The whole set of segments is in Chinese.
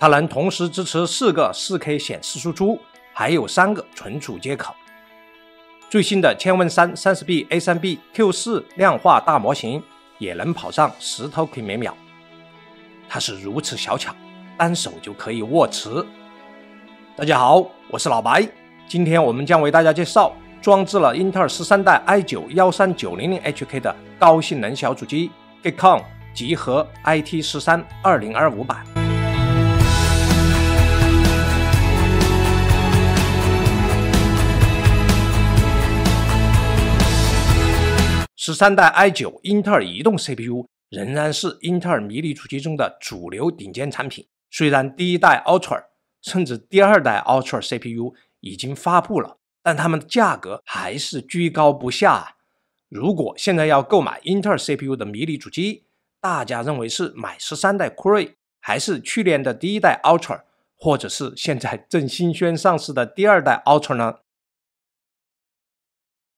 它能同时支持四个 4K 显示输出，还有三个存储接口。最新的千问三 30B A3B Q4 量化大模型也能跑上十 Token 每秒。它是如此小巧，单手就可以握持。大家好，我是老白，今天我们将为大家介绍装置了英特尔十三代 i9 13900HK 的高性能小主机 Geekon 集合 IT 十三2025版。十三代 i9 英特尔移动 CPU 仍然是英特尔迷你主机中的主流顶尖产品，虽然第一代 Ultra。甚至第二代 Ultra CPU 已经发布了，但它们的价格还是居高不下。如果现在要购买英特尔 CPU 的迷你主机，大家认为是买十三代酷睿，还是去年的第一代 Ultra，或者是现在正新宣上市的第二代 Ultra 呢？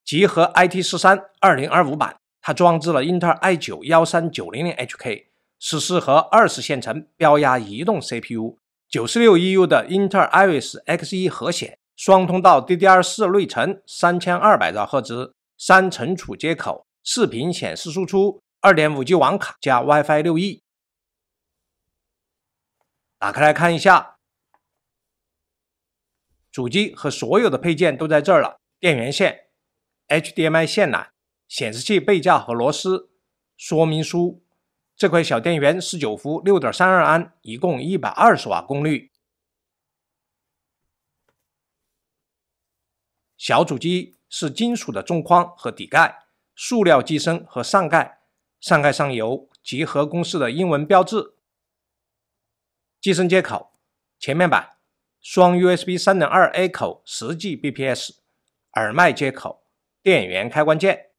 集合 IT 十三二零二五版，它装置了英特尔 i 九幺三九零零 HK，是适合二十线程标压移动 CPU。九十六 EU 的英特尔 Iris X 一核显，双通道 DDR4 内存，三千二百兆赫兹，三存储接口，视频显示输出，二点五 G 网卡加 WiFi 六 E。打开来看一下，主机和所有的配件都在这儿了：电源线、HDMI 线缆、显示器背架和螺丝、说明书。这块小电源十九伏，六点三二安，一共一百二十瓦功率。小主机是金属的中框和底盖，塑料机身和上盖，上盖上有集合公式的英文标志。机身接口，前面板双 USB 三点二 A 口，10Gbps 耳麦接口，电源开关键。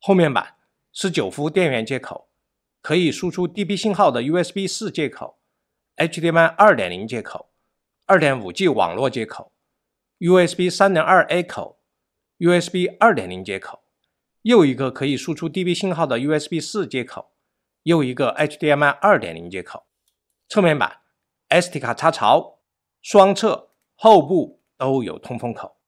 后面板。是九伏电源接口，可以输出 DB 信号的 USB 四接口，HDMI 二点零接口，二点五 G 网络接口，USB 三点二 A 口，USB 二点零接口，又一个可以输出 DB 信号的 USB 四接口，又一个 HDMI 二点零接口。侧面板 SD 卡插槽，双侧、后部都有通风口。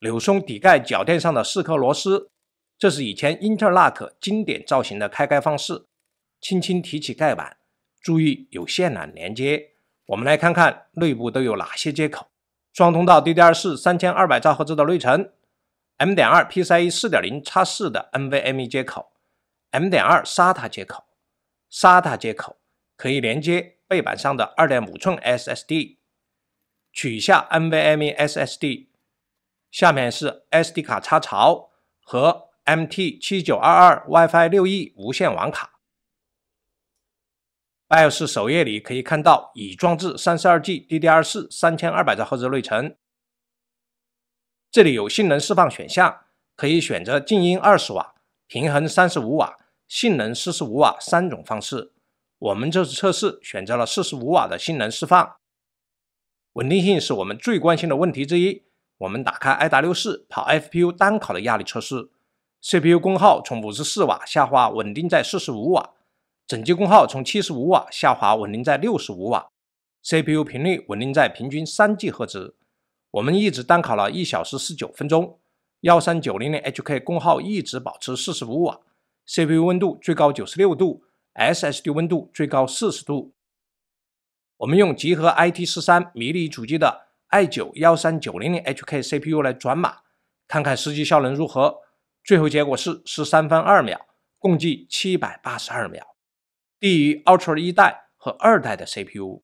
柳松底盖脚垫上的四颗螺丝，这是以前英特尔 NUC 经典造型的开盖方式。轻轻提起盖板，注意有线缆连接。我们来看看内部都有哪些接口：双通道 DDR4 三千二百兆赫兹的内存，M.2 PCIe 四点零插四的 NVMe 接口，M.2 SATA 接口，SATA 接口可以连接背板上的二点五寸 SSD，取下 NVMe SSD。下面是 SD 卡插槽和 MT7922 WiFi 6E 无线网卡。BIOS 首页里可以看到已装置 32G DDR4 3200兆赫兹内存。这里有性能释放选项，可以选择静音20瓦、平衡35瓦、性能45瓦三种方式。我们这次测试选择了45瓦的性能释放。稳定性是我们最关心的问题之一。我们打开 i.W 跑 FPU 单考的压力测试，CPU 功耗从五十四瓦下滑稳定在四十五瓦，整机功耗从七十五瓦下滑稳定在六十五瓦，CPU 频率稳定在平均三 G 赫兹。我们一直单考了一小时十九分钟，幺三九零零 HK 功耗一直保持四十五瓦，CPU 温度最高九十六度，SSD 温度最高四十度。我们用集合 IT 十三迷你主机的。I9 幺三九零零 HK CPU 来转码，看看实际效能如何。最后结果是十三分二秒，共计七百八十二秒，低于 Ultra 一代和二代的 CPU。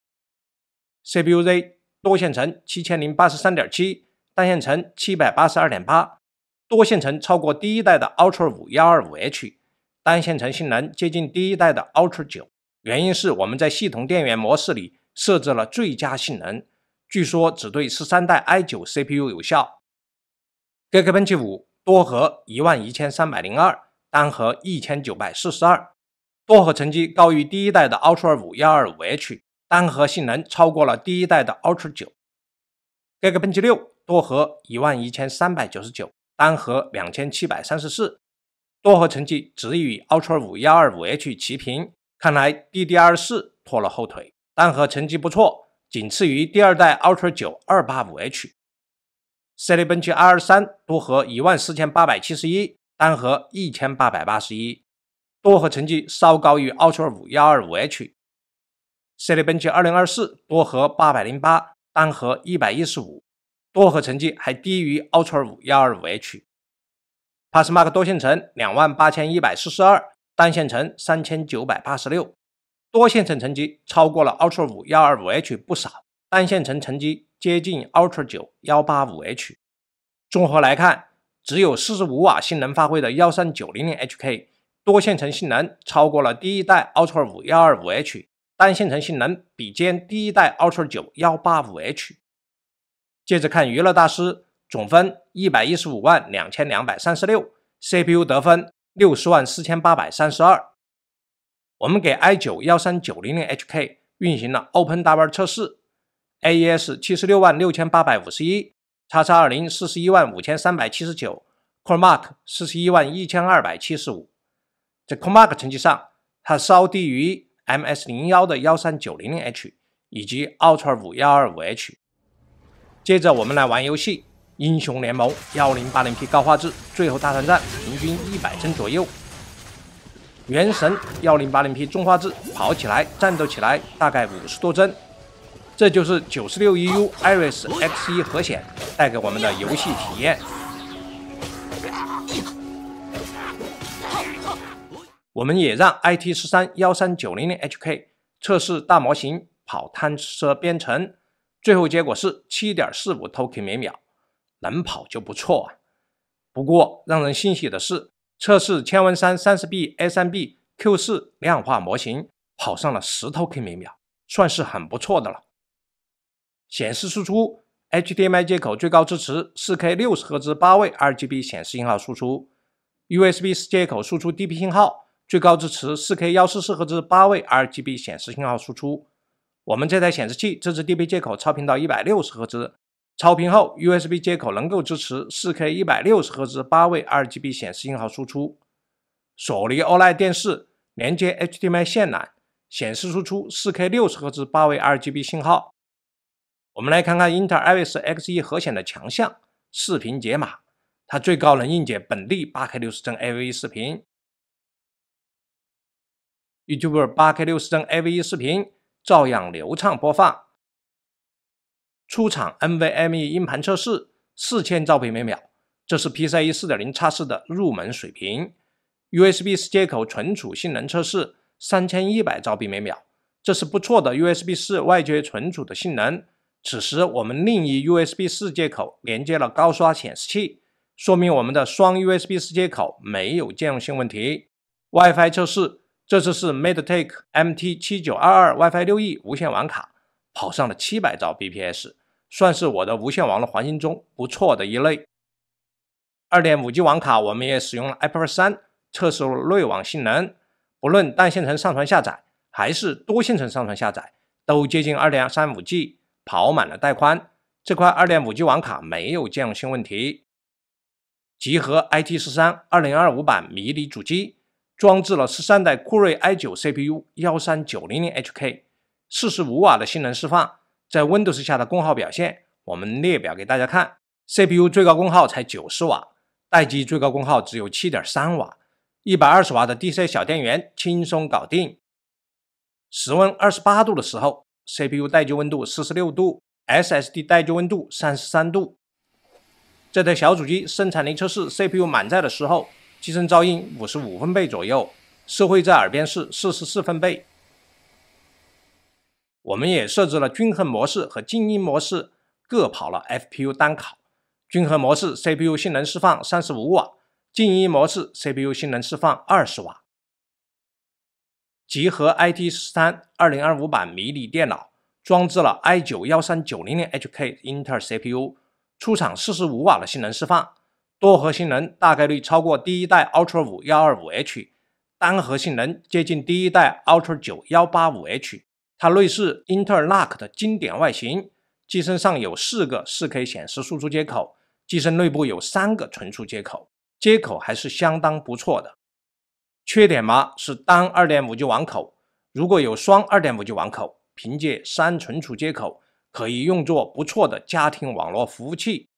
CPU Z 多线程七千零八十三点七，单线程七百八十二点八，多线程超过第一代的 Ultra 五幺二五 H，单线程性能接近第一代的 Ultra 九。原因是我们在系统电源模式里设置了最佳性能。据说只对十三代 i9 CPU 有效。Geekbench 五多核一万一千三百零二，单核一千九百四十二，多核成绩高于第一代的 Ultra 五幺二五 H，单核性能超过了第一代的 Ultra 九。Geekbench 六多核一万一千三百九十九，单核两千七百三十四，多核成绩只与 Ultra 5 125H 齐平，看来 DDR4 拖了后腿。单核成绩不错，仅次于第二代 Ultra 9二八五 H，Cinebench R3 多核一万四千八百七十一，单核一千八百八十一，多核成绩稍高于 Ultra 5幺二五 H，Cinebench 二零二四多核八百零八，单核一百一十五，多核成绩还低于 Ultra 5幺二五 H，PassMark 多线程两万八千一百四十二，单线程三千九百八十六，多线程成绩超过了 Ultra 5 125H 不少，单线程成绩。接近 Ultra 9 185H。综合来看，只有45瓦性能发挥的 13900HK 多线程性能超过了第一代 Ultra 5 125H，单线程性能比肩第一代 Ultra 9 185H。接着看娱乐大师总分一百一十五万两千两百三十六，CPU 得分六十万四千八百三十二。我们给 i9 13900HK 运行了 OpenW 测试。AES 七十六万六千八百五十一，叉叉二零四十一万五千三百七十九，CoreMark 四十一万一千二百七十五。在 CoreMark 成绩上，它稍低于 MS 零幺的幺三九零零 H 以及 Ultra 五幺二五 H。接着我们来玩游戏，英雄联盟幺零八零 P 高画质，最后大团战平均一百帧左右。原神幺零八零 P 中画质，跑起来战斗起来大概五十多帧。这就是九十六 EU Iris X 一核显带给我们的游戏体验。我们也让 IT 十三幺三九零零 HK 测试大模型跑贪车编程，最后结果是七点四五 token 每秒，能跑就不错啊。不过让人欣喜的是，测试千文山三十 B A 三 B Q 四量化模型跑上了十套 K 每秒，算是很不错的了。显示输出 HDMI 接口最高支持 4K 六十赫兹八位 RGB 显示信号输出，USB 四接口输出 DP 信号最高支持 4K 144赫兹八位 RGB 显示信号输出。我们这台显示器支持 DP 接口超频到一百六十赫兹，超频后 USB 接口能够支持 4K 160赫兹八位 RGB 显示信号输出。索尼 OLED 电视连接 HDMI 线缆，显示输出 4K 60赫兹八位 RGB 信号。我们来看看英特尔 Iris Xe 核显的强项——视频解码。它最高能硬解本地 8K 60帧 AV 视频，YouTube 8K 60帧 AV 视频照样流畅播放。出厂 NVMe 硬盘测试4000兆比每秒，这是 PCIe 4.0叉4的入门水平。USB-C 接口存储性能测试3100兆比每秒，这是不错的 USB-C 外接存储的性能。此时，我们另一 USB 四接口连接了高刷显示器，说明我们的双 USB 四接口没有兼容性问题。WiFi 测试，这次是 MediaTek MT 七九二二 WiFi 六 E 无线网卡，跑上了七百兆 bps，算是我的无线网络环境中不错的一类。二点五 G 网卡，我们也使用了 iPad 三测试了内网性能，不论单线程上传下载还是多线程上传下载，都接近二点三五 G。跑满了带宽，这块二点五 G 网卡没有兼容性问题。集合 IT 十三二零二五版迷你主机，装置了十三代酷睿 i 九 CPU 幺三九零零 HK，四十五瓦的性能释放，在 Windows 下的功耗表现，我们列表给大家看。CPU 最高功耗才九十瓦，待机最高功耗只有七点三瓦，一百二十瓦的 DC 小电源轻松搞定。室温二十八度的时候。CPU 待机温度四十六度，SSD 待机温度三十三度。这台小主机生产力测试 CPU 满载的时候，机身噪音五十五分贝左右，社会在耳边是四十四分贝。我们也设置了均衡模式和静音模式，各跑了 FPU 单考。均衡模式 CPU 性能释放三十五瓦，静音模式 CPU 性能释放二十瓦。集合 IT 十三二零二五版迷你电脑，装置了 i 九幺三九零零 HK 英特尔 CPU，出厂四十五瓦的性能释放，多核性能大概率超过第一代 Ultra 五幺二五 H，单核性能接近第一代 Ultra 九幺八五 H。它类似英特尔 NUC 的经典外形，机身上有四个四 K 显示输出接口，机身内部有三个存储接口，接口还是相当不错的。缺点嘛是单 2.5G 网口，如果有双 2.5G 网口，凭借三存储接口可以用作不错的家庭网络服务器。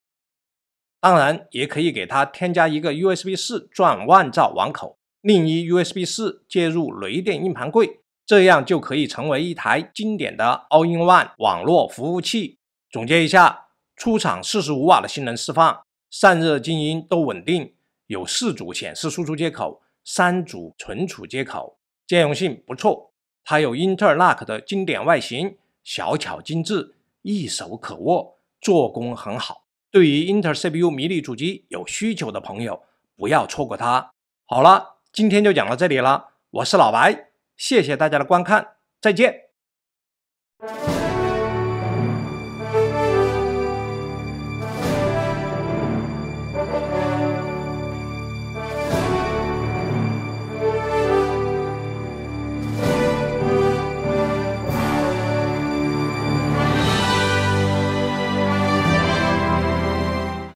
当然，也可以给它添加一个 USB 四转万兆网口，另一 USB 四接入雷电硬盘柜，这样就可以成为一台经典的 All-in-One 网络服务器。总结一下，出厂四十五瓦的性能释放，散热静音都稳定，有四组显示输出接口，三组存储接口，兼容性不错。它有英特尔 NUC 的经典外形，小巧精致，一手可握，做工很好。对于英特尔 CPU 迷你主机有需求的朋友，不要错过它。好了，今天就讲到这里了，我是老白，谢谢大家的观看，再见。